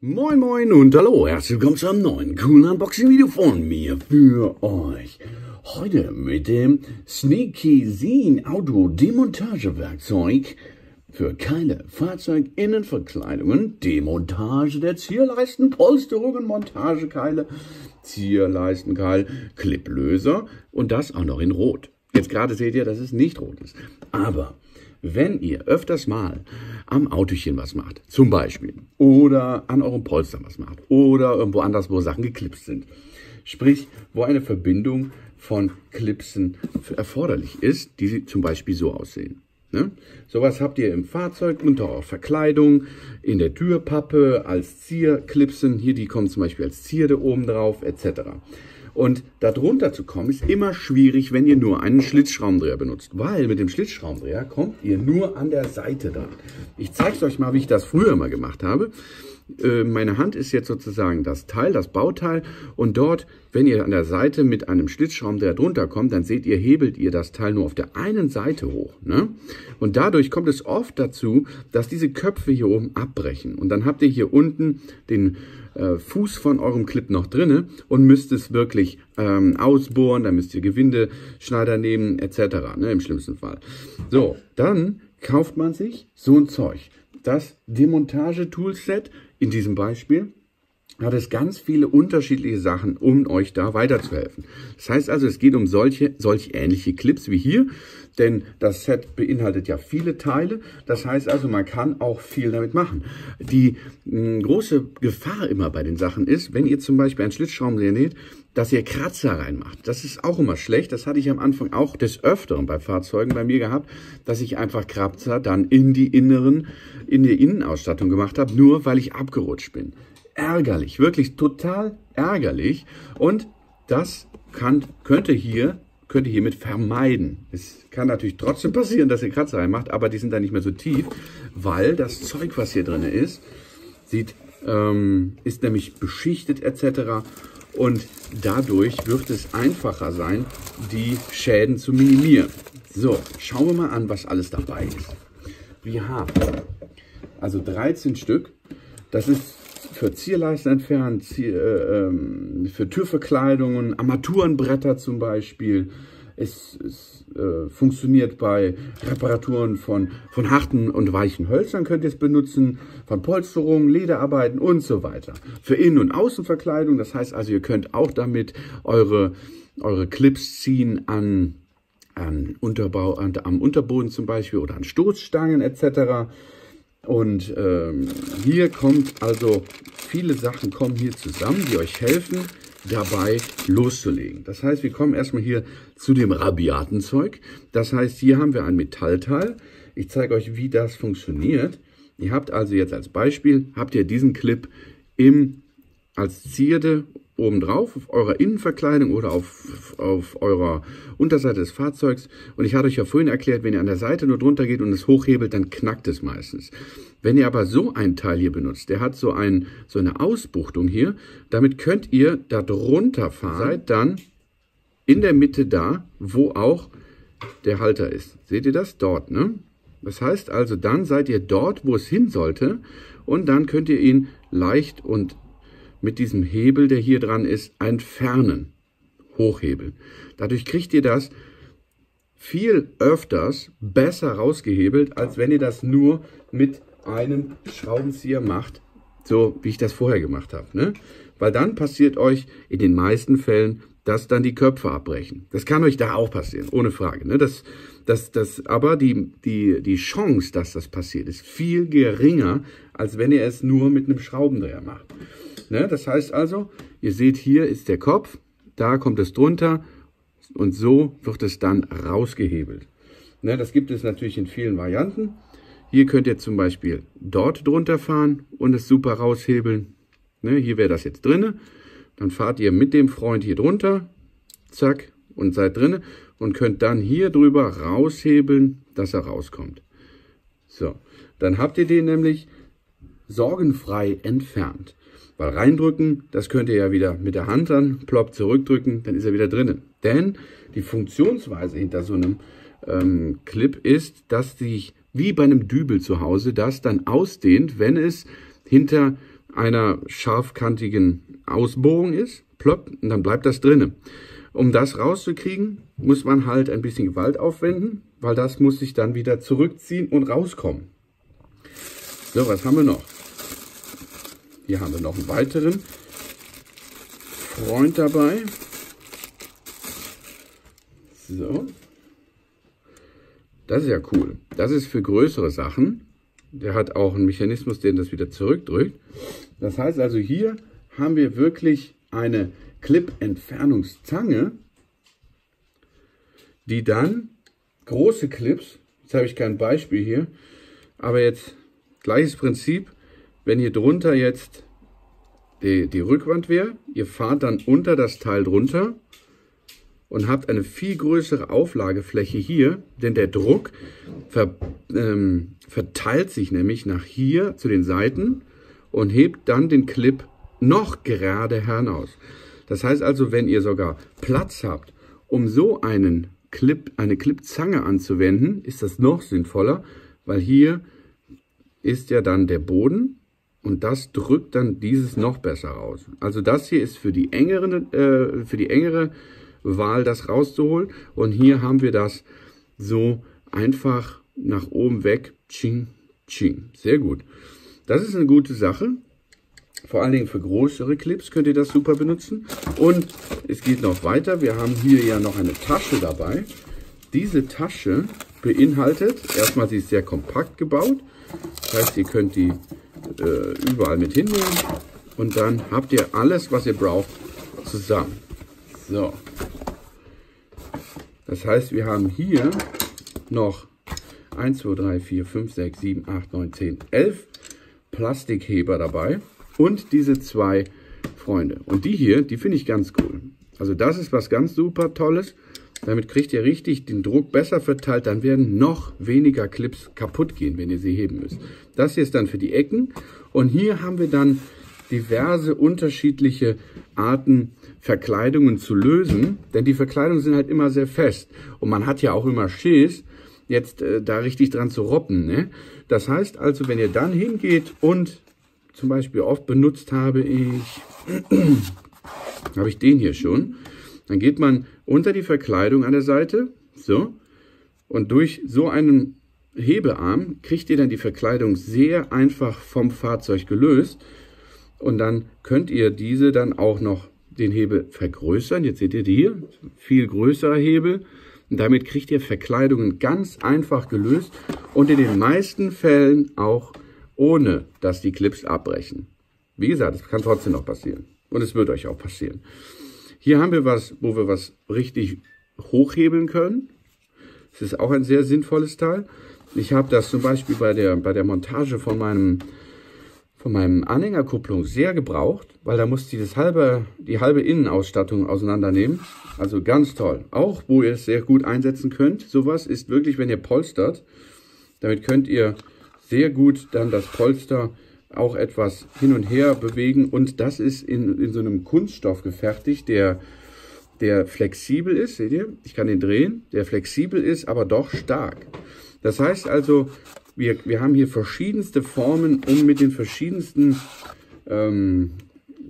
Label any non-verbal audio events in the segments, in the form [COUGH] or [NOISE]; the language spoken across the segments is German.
Moin Moin und hallo, herzlich willkommen zu einem neuen coolen Unboxing-Video von mir für euch. Heute mit dem Sneaky Zine Auto Demontagewerkzeug für Keile, Fahrzeuginnenverkleidungen, Demontage der Zierleisten, Polsterungen, Montagekeile, Zierleistenkeil, Cliplöser und das auch noch in Rot. Jetzt gerade seht ihr, dass es nicht rot ist. Aber wenn ihr öfters mal am Autochen was macht, zum Beispiel, oder an eurem Polster was macht, oder irgendwo anders, wo Sachen geklipst sind, sprich, wo eine Verbindung von Clipsen erforderlich ist, die zum Beispiel so aussehen. Ne? Sowas habt ihr im Fahrzeug unter eurer Verkleidung, in der Türpappe, als Zierclipsen, hier die kommen zum Beispiel als Zierde oben drauf, etc. Und darunter zu kommen ist immer schwierig, wenn ihr nur einen Schlitzschraubendreher benutzt, weil mit dem Schlitzschraubendreher kommt ihr nur an der Seite dran. Ich zeige euch mal, wie ich das früher mal gemacht habe. Äh, meine Hand ist jetzt sozusagen das Teil, das Bauteil und dort, wenn ihr an der Seite mit einem Schlitzschraubendreher drunter kommt, dann seht ihr, hebelt ihr das Teil nur auf der einen Seite hoch. Ne? Und dadurch kommt es oft dazu, dass diese Köpfe hier oben abbrechen und dann habt ihr hier unten den äh, Fuß von eurem Clip noch drinne und müsst es wirklich ähm, ausbohren, dann müsst ihr Gewindeschneider nehmen etc. Ne, im schlimmsten Fall. So, dann kauft man sich so ein Zeug. Das Demontage-Toolset in diesem Beispiel hat es ganz viele unterschiedliche Sachen, um euch da weiterzuhelfen. Das heißt also, es geht um solche, solch ähnliche Clips wie hier, denn das Set beinhaltet ja viele Teile. Das heißt also, man kann auch viel damit machen. Die mh, große Gefahr immer bei den Sachen ist, wenn ihr zum Beispiel einen Schlitzschraubendreher näht, dass ihr Kratzer reinmacht. Das ist auch immer schlecht. Das hatte ich am Anfang auch des Öfteren bei Fahrzeugen bei mir gehabt, dass ich einfach Kratzer dann in die inneren, in die Innenausstattung gemacht habe, nur weil ich abgerutscht bin ärgerlich, wirklich total ärgerlich. Und das kann, könnte hier könnt ihr hiermit vermeiden. Es kann natürlich trotzdem passieren, dass ihr Kratzer reinmacht, aber die sind dann nicht mehr so tief, weil das Zeug, was hier drin ist, sieht, ähm, ist nämlich beschichtet etc. Und dadurch wird es einfacher sein, die Schäden zu minimieren. So, schauen wir mal an, was alles dabei ist. Wir haben also 13 Stück. Das ist für Zierleisten entfernt, äh, ähm, für Türverkleidungen, Armaturenbretter zum Beispiel. Es, es äh, funktioniert bei Reparaturen von, von harten und weichen Hölzern, könnt ihr es benutzen, von Polsterungen, Lederarbeiten und so weiter. Für Innen- und Außenverkleidung, das heißt also, ihr könnt auch damit eure, eure Clips ziehen an, an Unterbau, an, am Unterboden zum Beispiel oder an Stoßstangen etc. Und ähm, hier kommt also, viele Sachen kommen hier zusammen, die euch helfen, dabei loszulegen. Das heißt, wir kommen erstmal hier zu dem rabiaten Zeug. Das heißt, hier haben wir ein Metallteil. Ich zeige euch, wie das funktioniert. Ihr habt also jetzt als Beispiel, habt ihr diesen Clip im, als Zierde obendrauf auf eurer Innenverkleidung oder auf, auf eurer Unterseite des Fahrzeugs. Und ich hatte euch ja vorhin erklärt, wenn ihr an der Seite nur drunter geht und es hochhebelt, dann knackt es meistens. Wenn ihr aber so einen Teil hier benutzt, der hat so, ein, so eine Ausbuchtung hier, damit könnt ihr da drunter fahren, seid dann in der Mitte da, wo auch der Halter ist. Seht ihr das? Dort, ne? Das heißt also, dann seid ihr dort, wo es hin sollte und dann könnt ihr ihn leicht und mit diesem Hebel, der hier dran ist, entfernen. Hochhebeln. Dadurch kriegt ihr das viel öfters besser rausgehebelt, als wenn ihr das nur mit einem Schraubenzieher macht, so wie ich das vorher gemacht habe. Ne? Weil dann passiert euch in den meisten Fällen, dass dann die Köpfe abbrechen. Das kann euch da auch passieren, ohne Frage. Ne? Das, das, das, aber die, die, die Chance, dass das passiert, ist viel geringer, als wenn ihr es nur mit einem Schraubendreher macht. Ne? Das heißt also, ihr seht, hier ist der Kopf, da kommt es drunter und so wird es dann rausgehebelt. Ne? Das gibt es natürlich in vielen Varianten. Hier könnt ihr zum Beispiel dort drunter fahren und es super raushebeln. Ne? Hier wäre das jetzt drinne. Dann fahrt ihr mit dem Freund hier drunter, zack, und seid drinne und könnt dann hier drüber raushebeln, dass er rauskommt. So, dann habt ihr den nämlich sorgenfrei entfernt. Weil reindrücken, das könnt ihr ja wieder mit der Hand dann, plopp zurückdrücken, dann ist er wieder drinnen. Denn die Funktionsweise hinter so einem ähm, Clip ist, dass sich wie bei einem Dübel zu Hause das dann ausdehnt, wenn es hinter einer scharfkantigen Ausbohrung ist, plopp, und dann bleibt das drinne. Um das rauszukriegen, muss man halt ein bisschen Gewalt aufwenden, weil das muss sich dann wieder zurückziehen und rauskommen. So, was haben wir noch? Hier haben wir noch einen weiteren Freund dabei. So. Das ist ja cool. Das ist für größere Sachen. Der hat auch einen Mechanismus, der das wieder zurückdrückt. Das heißt also, hier haben wir wirklich eine Clip-Entfernungszange, die dann große Clips, jetzt habe ich kein Beispiel hier, aber jetzt gleiches Prinzip, wenn hier drunter jetzt die, die Rückwand wäre, ihr fahrt dann unter das Teil drunter und habt eine viel größere Auflagefläche hier, denn der Druck ver, ähm, verteilt sich nämlich nach hier zu den Seiten und hebt dann den Clip noch gerade hinaus. Das heißt also, wenn ihr sogar Platz habt, um so einen Clip, eine Clipzange anzuwenden, ist das noch sinnvoller, weil hier ist ja dann der Boden und das drückt dann dieses noch besser raus. Also das hier ist für die engere, äh, für die engere Wahl, das rauszuholen. Und hier haben wir das so einfach nach oben weg. Ching, ching. Sehr gut. Das ist eine gute Sache. Vor allen Dingen für größere Clips könnt ihr das super benutzen. Und es geht noch weiter. Wir haben hier ja noch eine Tasche dabei. Diese Tasche beinhaltet, erstmal sie ist sehr kompakt gebaut. Das heißt, ihr könnt die äh, überall mit hinnehmen. Und dann habt ihr alles, was ihr braucht, zusammen. So. Das heißt, wir haben hier noch 1, 2, 3, 4, 5, 6, 7, 8, 9, 10, 11 Plastikheber dabei und diese zwei Freunde. Und die hier, die finde ich ganz cool. Also das ist was ganz super Tolles. Damit kriegt ihr richtig den Druck besser verteilt. Dann werden noch weniger Clips kaputt gehen, wenn ihr sie heben müsst. Das hier ist dann für die Ecken. Und hier haben wir dann diverse unterschiedliche Arten Verkleidungen zu lösen, denn die Verkleidungen sind halt immer sehr fest und man hat ja auch immer Schiss, jetzt äh, da richtig dran zu roppen. Ne? Das heißt also, wenn ihr dann hingeht und zum Beispiel oft benutzt habe ich, [CLEARS THROAT] habe ich den hier schon, dann geht man unter die Verkleidung an der Seite, so, und durch so einen Hebearm kriegt ihr dann die Verkleidung sehr einfach vom Fahrzeug gelöst und dann könnt ihr diese dann auch noch den Hebel vergrößern. Jetzt seht ihr die hier, viel größerer Hebel. Und damit kriegt ihr Verkleidungen ganz einfach gelöst und in den meisten Fällen auch ohne, dass die Clips abbrechen. Wie gesagt, es kann trotzdem noch passieren. Und es wird euch auch passieren. Hier haben wir was, wo wir was richtig hochhebeln können. Das ist auch ein sehr sinnvolles Teil. Ich habe das zum Beispiel bei der, bei der Montage von meinem von meinem Anhängerkupplung sehr gebraucht, weil da musste ich das halbe, die halbe Innenausstattung auseinandernehmen. Also ganz toll. Auch, wo ihr es sehr gut einsetzen könnt. Sowas ist wirklich, wenn ihr polstert, damit könnt ihr sehr gut dann das Polster auch etwas hin und her bewegen. Und das ist in, in so einem Kunststoff gefertigt, der, der flexibel ist. Seht ihr? Ich kann den drehen. Der flexibel ist, aber doch stark. Das heißt also, wir, wir haben hier verschiedenste Formen, um mit den verschiedensten, ähm,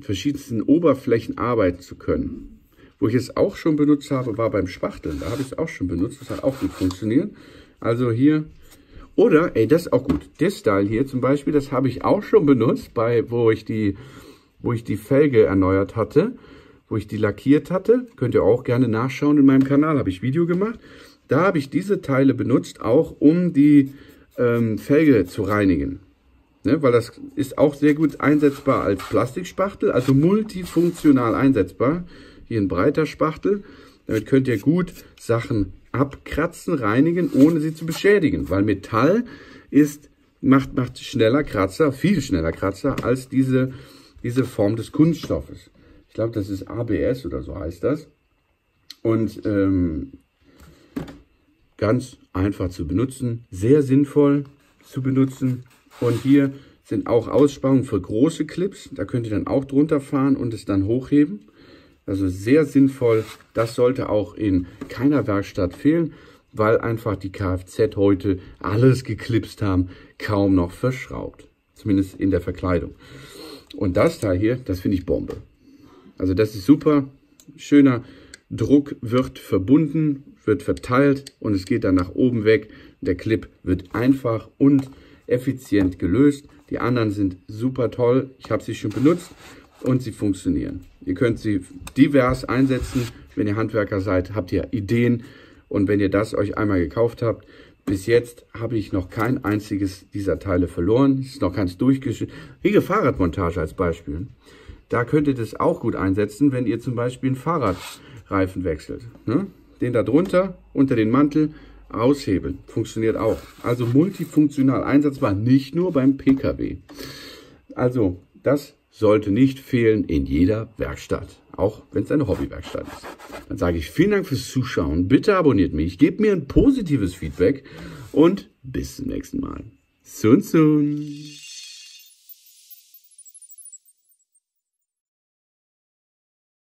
verschiedensten Oberflächen arbeiten zu können. Wo ich es auch schon benutzt habe, war beim Spachteln. Da habe ich es auch schon benutzt. Das hat auch gut funktioniert. Also hier. Oder, ey, das ist auch gut. Das Style hier zum Beispiel, das habe ich auch schon benutzt, bei, wo ich die, wo ich die Felge erneuert hatte, wo ich die lackiert hatte. Könnt ihr auch gerne nachschauen in meinem Kanal, habe ich Video gemacht. Da habe ich diese Teile benutzt, auch um die ähm, Felge zu reinigen. Ne, weil das ist auch sehr gut einsetzbar als Plastikspachtel, also multifunktional einsetzbar. Hier ein breiter Spachtel. Damit könnt ihr gut Sachen abkratzen, reinigen, ohne sie zu beschädigen. Weil Metall ist, macht, macht schneller Kratzer, viel schneller Kratzer als diese, diese Form des Kunststoffes. Ich glaube, das ist ABS oder so heißt das. Und ähm, ganz einfach zu benutzen, sehr sinnvoll zu benutzen. Und hier sind auch Aussparungen für große Clips. Da könnt ihr dann auch drunter fahren und es dann hochheben. Also sehr sinnvoll. Das sollte auch in keiner Werkstatt fehlen, weil einfach die Kfz heute alles geklipst haben, kaum noch verschraubt. Zumindest in der Verkleidung. Und das Teil hier, das finde ich Bombe. Also das ist super. Schöner Druck wird verbunden, wird verteilt und es geht dann nach oben weg. Der Clip wird einfach und effizient gelöst. Die anderen sind super toll. Ich habe sie schon benutzt und sie funktionieren. Ihr könnt sie divers einsetzen. Wenn ihr Handwerker seid, habt ihr Ideen. Und wenn ihr das euch einmal gekauft habt, bis jetzt habe ich noch kein einziges dieser Teile verloren. Es ist noch keins durchgeschnitten. Riege Fahrradmontage als Beispiel. Da könnt ihr das auch gut einsetzen, wenn ihr zum Beispiel einen Fahrradreifen wechselt. Ne? Den da drunter, unter den Mantel, aushebeln. Funktioniert auch. Also multifunktional einsetzbar, nicht nur beim Pkw. Also, das sollte nicht fehlen in jeder Werkstatt, auch wenn es eine Hobbywerkstatt ist. Dann sage ich vielen Dank fürs Zuschauen, bitte abonniert mich, gebt mir ein positives Feedback und bis zum nächsten Mal. Sun Sun!